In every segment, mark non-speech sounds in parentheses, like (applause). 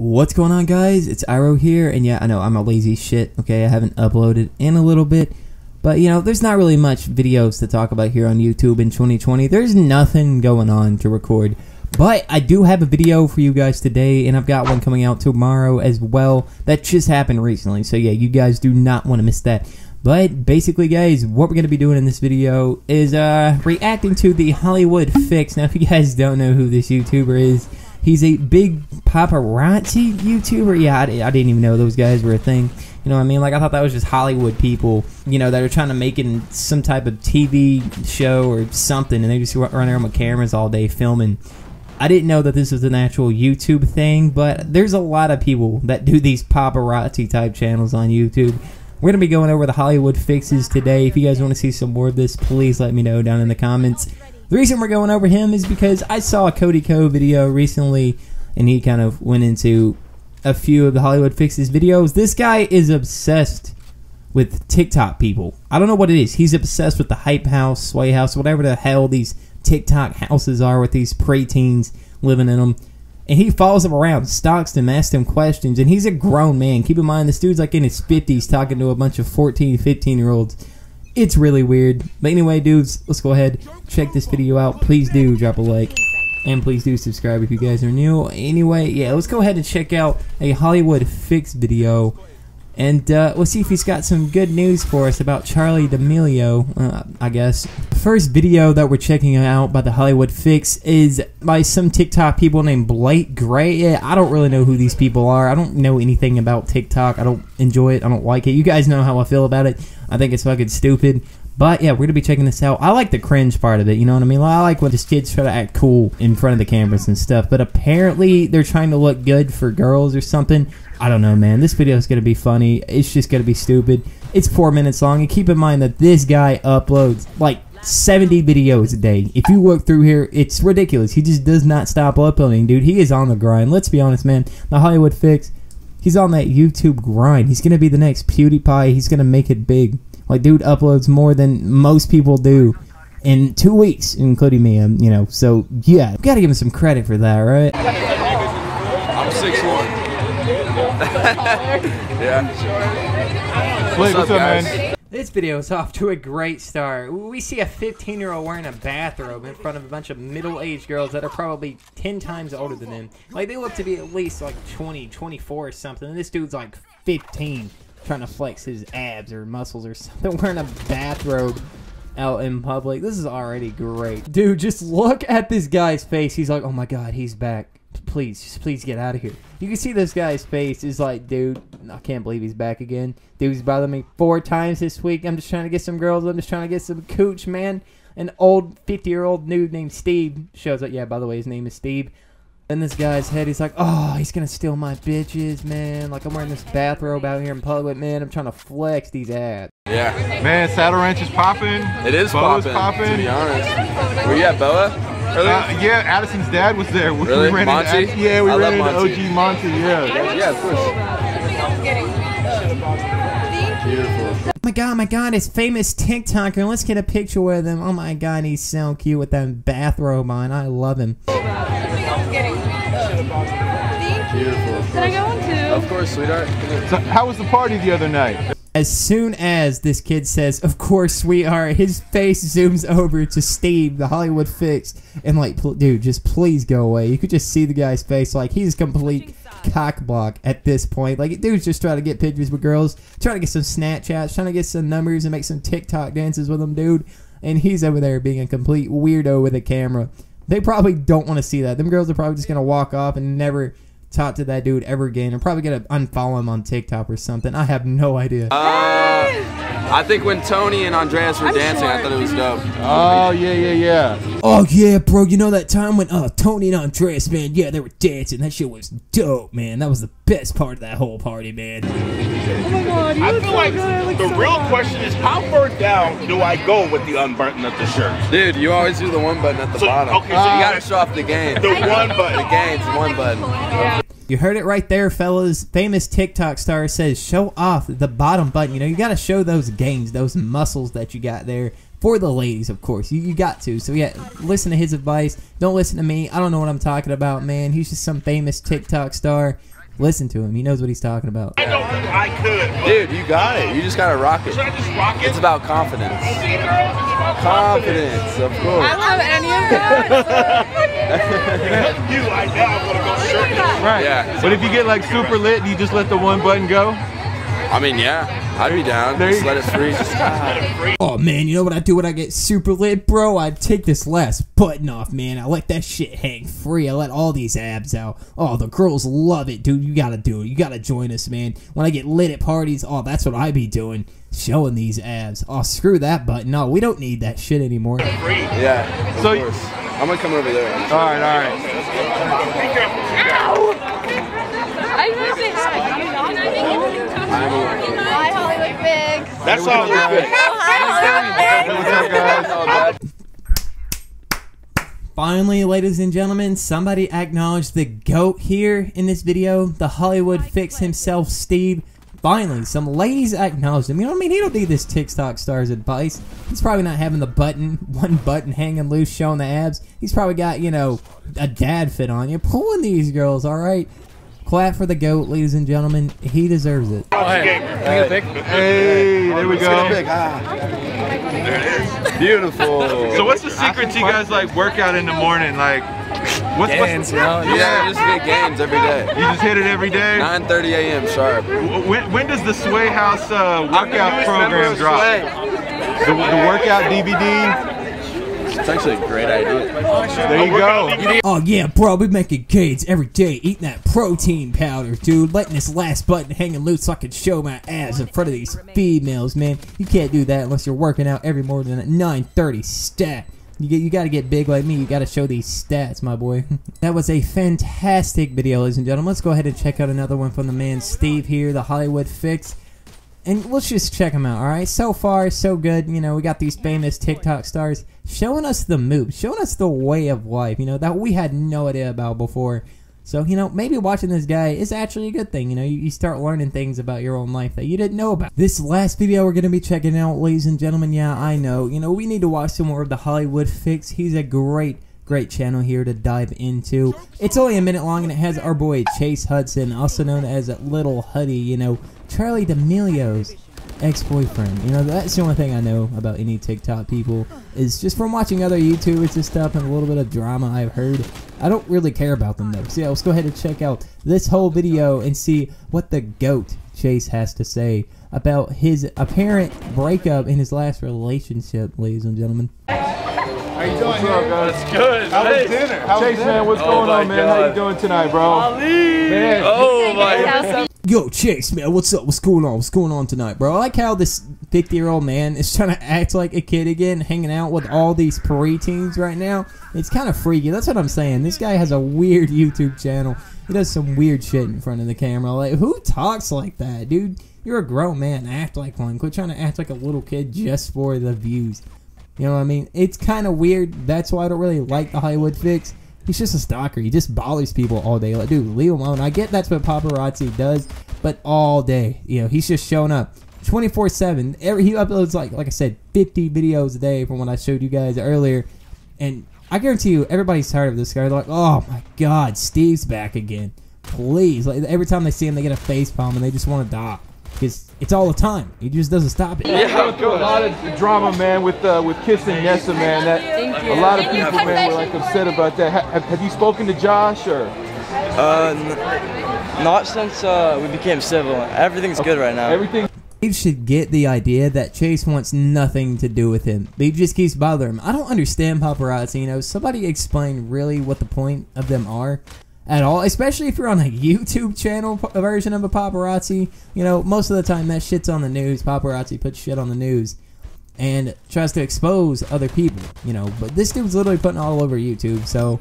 What's going on, guys? It's Iro here, and yeah, I know I'm a lazy shit. Okay, I haven't uploaded in a little bit, but you know, there's not really much videos to talk about here on YouTube in 2020. There's nothing going on to record, but I do have a video for you guys today, and I've got one coming out tomorrow as well. That just happened recently, so yeah, you guys do not want to miss that. But basically, guys, what we're going to be doing in this video is uh, reacting to the Hollywood Fix. Now, if you guys don't know who this YouTuber is, he's a big paparazzi YouTuber. Yeah, I, I didn't even know those guys were a thing. You know what I mean? Like, I thought that was just Hollywood people, you know, that are trying to make it in some type of TV show or something, and they just run around with cameras all day filming. I didn't know that this was an actual YouTube thing, but there's a lot of people that do these paparazzi type channels on YouTube. We're going to be going over the Hollywood fixes today. If you guys want to see some more of this, please let me know down in the comments. The reason we're going over him is because I saw a Cody Ko video recently, and he kind of went into a few of the Hollywood fixes videos. This guy is obsessed with TikTok people. I don't know what it is. He's obsessed with the hype house, sway house, whatever the hell these TikTok houses are with these preteens living in them and he follows them around, stalks them, asks them questions, and he's a grown man. Keep in mind, this dude's like in his 50s talking to a bunch of 14, 15 year olds. It's really weird. But anyway, dudes, let's go ahead, check this video out. Please do drop a like. And please do subscribe if you guys are new. Anyway, yeah, let's go ahead and check out a Hollywood Fix video and uh, we'll see if he's got some good news for us about Charli D'Amelio, uh, I guess. First video that we're checking out by the Hollywood Fix is by some TikTok people named Blake Gray. Yeah, I don't really know who these people are. I don't know anything about TikTok. I don't enjoy it. I don't like it. You guys know how I feel about it. I think it's fucking stupid. But yeah, we're gonna be checking this out. I like the cringe part of it. You know what I mean? I like when these kids try to act cool in front of the cameras and stuff. But apparently they're trying to look good for girls or something. I don't know, man. This video is to be funny. It's just to be stupid. It's four minutes long. And keep in mind that this guy uploads like 70 videos a day. If you look through here, it's ridiculous. He just does not stop uploading, dude. He is on the grind. Let's be honest, man. The Hollywood Fix, he's on that YouTube grind. He's going to be the next PewDiePie. He's going to make it big. Like, dude uploads more than most people do in two weeks, including me. Um, you know, so yeah, got to give him some credit for that, right? I'm six one. (laughs) yeah. Blake, what's up, guys? man? This video is off to a great start. We see a 15 year old wearing a bathrobe in front of a bunch of middle aged girls that are probably 10 times older than him. Like, they look to be at least like 20, 24 or something. And this dude's like 15 trying to flex his abs or muscles or (laughs) something, wearing a bathrobe out in public. This is already great. Dude, just look at this guy's face. He's like, oh my god, he's back. Please, just please get out of here. You can see this guy's face is like, dude, I can't believe he's back again. Dude's bothered me four times this week. I'm just trying to get some girls. I'm just trying to get some cooch, man. An old 50 year old dude named Steve shows up. Yeah, by the way, his name is Steve. In this guy's head, he's like, oh, he's gonna steal my bitches, man. Like, I'm wearing this bathrobe out here in public, man. I'm trying to flex these abs. Yeah. Man, Saddle Ranch is popping. It is Boa's popping. To be honest. Were you at Boa? Uh, yeah, Addison's dad was there. We, Really? ran Monty? Into, yeah, we I ran into Monty. OG Monty. Yeah. yeah, of course. Beautiful. Oh my god, my god, it's famous TikToker. Let's get a picture with him. Oh my god, he's so cute with that bathrobe on. I love him. Beautiful. Can I go on too? Of course, sweetheart. So, how was the party the other night? As soon as this kid says, "Of course, sweetheart," his face zooms over to Steve, the Hollywood Fix, and like, pl- dude, just please go away. You could just see the guy's face, like he's a complete cockblock at this point. Like, dude's just trying to get pictures with girls, trying to get some Snapchats, trying to get some numbers and make some TikTok dances with them, dude. And he's over there being a complete weirdo with a camera. They probably don't want to see that. Them girls are probably just gonna walk off and never talk to that dude ever again. and probably gonna unfollow him on TikTok or something. I have no idea. Uh, I think when Tony and Andreas were I'm dancing, I thought it was dope. Oh yeah, yeah, yeah. Oh yeah, bro. You know that time when uh Tony and Andreas, man, yeah, they were dancing. That shit was dope, man. That was the best part of that whole party, man. Oh my god, you I look feel so like good. Look the so real good. question is how far down do I go with the unbutton of the shirt? Dude, you always do the one button at the So- bottom. okay, so you you- gotta show off the game. The one button. The button. game's one button. You heard it right there, fellas. Famous TikTok star says, "Show off the bottom button." You know, you got to show those gains, those muscles that you got there for the ladies, of course. You, you got to. So yeah, listen to his advice. Don't listen to me. I don't know what I'm talking about, man. He's just some famous TikTok star. Listen to him. He knows what he's talking about. I don't think I could. But Dude, you got it. You just gotta rock it. should I just rock it? It's about confidence. See, girl, it's about Confidence, of course. I don't any of that. You like now, I'm gonna go shirtless. Right. Yeah. But if you get like super lit, you just let the one button go. I mean, yeah, I'd be down. There Just let it free. Just, (laughs) Oh man, you know what I do when I get super lit, bro? I take this last button off, man. I let that shit hang free. I let all these abs out. Oh, the girls love it, dude. You gotta do it. You gotta join us, man. When I get lit at parties, oh, that's what I be doing. Showing these abs. Oh, screw that button. No, we don't need that shit anymore. yeah, of So- course. I'm gonna come over there. All right, all right. Ow! (laughs) I just want to say hi. Hi, Hollywood Big. That's all Hey, what's up, good. Hey, what's up, guys? Finally, ladies and gentlemen, somebody acknowledged the GOAT here in this video, the Hollywood fix himself, Steve. Finally, some ladies acknowledged him. You know what I mean? He don't need this TikTok star's advice. He's probably not having the button, one button hanging loose showing the abs. He's probably got, you know, a dad fit on you. Pulling these girls, all right? Clap for the GOAT, ladies and gentlemen. He deserves it. Hey, there we go. Big, ah. Beautiful. So what's the secret to you guys like workout in the morning? Like, what's, what's Yeah, just get games every day. you just hit it every day? 9:30 a.m. sharp. When, when does the Sway House uh, workout program drop? Sway. The, the workout DVD. It's actually a great idea. There you go. Oh yeah, bro, we making gains every day, eating that protein powder, dude. Letting this last button hanging loose so I can show my ass in front of these females, man. You can't do that unless you're working out every morning at 9:30 stat. You get, you got to get big like me. You got to show these stats, my boy. (laughs) that was a fantastic video, ladies and gentlemen. Let's go ahead and check out another one from the man Steve here, the Hollywood Fix and let's just check them out. All right, so far so good. You know, we got these famous TikTok stars showing us the moves, showing us the way of life. You know that we had no idea about before. So you know, maybe watching this guy is actually a good thing. You know, you, you start learning things about your own life that you didn't know about. This last video we're gonna be checking out, ladies and gentlemen. Yeah, I know. You know, we need to watch some more of the Hollywood Fix. He's a great great channel here to dive into. It's only a minute long and it has our boy Chase Hudson, also known as Lil Huddy, you know, Charli D'Amelio's ex-boyfriend. You know, that's the only thing I know about any TikTok people is just from watching other YouTubers and stuff and a little bit of drama I've heard. I don't really care about them though. So yeah, let's go ahead and check out this whole video and see what the GOAT Chase has to say about his apparent breakup in his last relationship, ladies and gentlemen. How you doing, what's up, guys? Good. How was dinner? How Chase, man, what's Oh going on, man? How you doing tonight, bro? Man, Oh my. Yo, Chase, man, what's up? What's going on? What's going on tonight, bro? I like how this 50 year old man is trying (laughs) to act like a kid again, hanging out with all these preteens right now. It's kind of freaky. That's what I'm saying. This guy has a weird (laughs) YouTube channel. He does some weird shit in front of the camera. Like, who talks like that, dude? You're a grown man. Act like one. Quit trying to act like a little kid just for the views. You know what I mean? It's kind of weird. That's why I don't really like the Hollywood fix. He's just a stalker. He just bothers people all day. Like, dude, leave him alone. I get that's what paparazzi does, but all day, you know, he's just showing up, twenty four seven. Every he uploads like, like I said, fifty videos a day from what I showed you guys earlier, and I guarantee you, everybody's tired of this guy. They're like, oh my god, Steve's back again. Please, like every time they see him, they get a face palm and they just want to die because it's all the time. He just doesn't stop it. We're going through a lot of drama, man, with uh, with Kiss and Nessa, man. That a lot of people, man, were like upset about that. Have, have you spoken to Josh or Uh, n- not since uh, we became civil. Everything's good right now. everything? Steve should get the idea that Chase wants nothing to do with him. But he just keeps bothering him. I don't understand paparazzi. You know, somebody explain really what the point of them are at all. Especially if you're on a (laughs) YouTube channel version of a paparazzi. You know, most of the time that shit's on the news. Paparazzi puts shit on the news and tries to expose other people. You know, but this dude's literally putting all over YouTube. So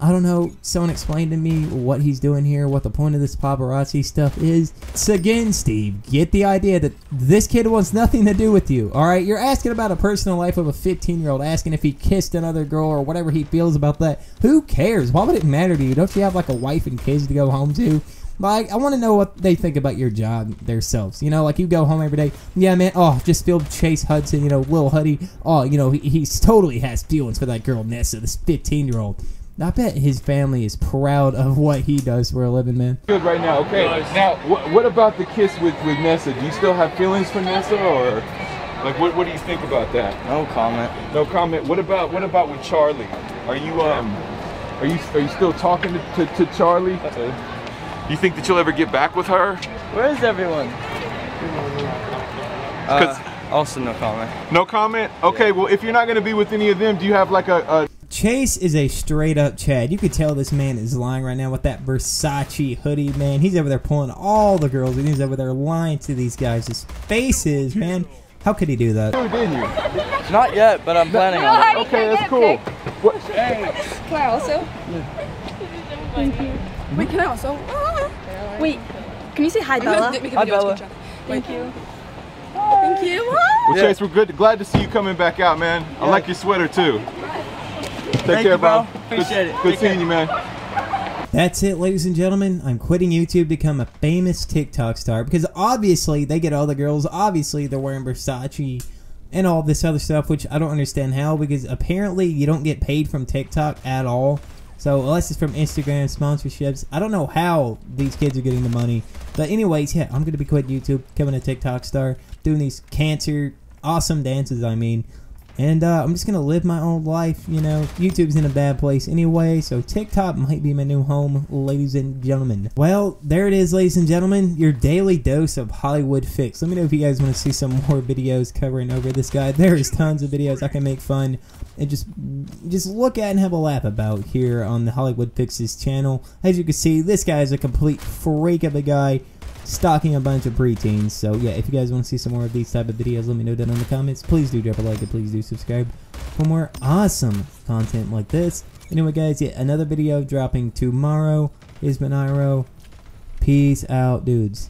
I don't know. Someone explain to me what he's doing here, what the point of this paparazzi stuff is. So again, Steve, get the idea that this kid wants nothing to do with you. All right, you're asking about a personal life of a 15 year old, asking if he kissed another girl or whatever he feels about that. Who cares? Why would it matter to you? Don't you have like a wife and kids to go home to? Like, I want to know what they think about your job themselves. You know, like you go home every day. Yeah, man. Oh, just feel Chase Hudson. You know, Lil Huddy. Oh, you know, he, he's totally has feelings for that girl Nessa, this 15 year old. I bet his family is proud of what he does for a living, man. Good right now. Okay. Now, what, what about the kiss with with Nessa? Do you still have feelings for Nessa, or like what what do you think about that? No comment. No comment. What about what about with Charli? Are you um are you are you still talking to, to, to Charli? You think that you'll ever get back with her? Where is everyone? Uh, also no comment. No comment. Okay. Well, if you're not gonna be with any of them, do you have like a, a Chase is a straight up Chad. You could tell this man is lying right now with that Versace hoodie, man. He's over there pulling all the girls, and he's over there lying to these guys' faces, man. How could he do that? two, didn't you? Not yet, but I'm planning on it. Okay, that's cool. What? Hey. Can I also? Thank you. Wait, can I also? Ah. Wait, can you say hi, (laughs) Bella? Hi, Bella. Thank you. Thank you. Well, Yeah. Chase, we're good. Glad to see you coming back out, man. I like your sweater too. Take Thank care, you, bro. bro. Appreciate good, it. Good Take seeing you, man. That's it, ladies and gentlemen. I'm quitting YouTube to become a famous TikTok star because obviously they get all the girls. Obviously they're wearing Versace and all this other stuff, which I don't understand how because apparently you don't get paid from TikTok at all. So unless it's from Instagram sponsorships, I don't know how these kids are getting the money. But anyways, yeah, I'm gonna be quitting YouTube, becoming a TikTok star, doing these cancer awesome dances. I mean. And uh, I'm just gonna live my own life. You know, YouTube's in a bad place anyway, so TikTok might be my new home, ladies and gentlemen. Well, there it is, ladies and gentlemen, your daily dose of Hollywood fix. Let me know if you guys want to see some more videos covering over this guy. (laughs) There is tons of videos I can make fun and just just look at and have a laugh about here on the Hollywood Fixes channel. As you can see, this guy is a complete freak of a guy stalking a bunch of preteens. So yeah, if you guys want to see some more of these type of videos, let me know down in the comments. Please do drop a like and please do subscribe for more awesome content like this. Anyway, guys, yeah, another video dropping tomorrow. Is Beniro. Peace out, dudes.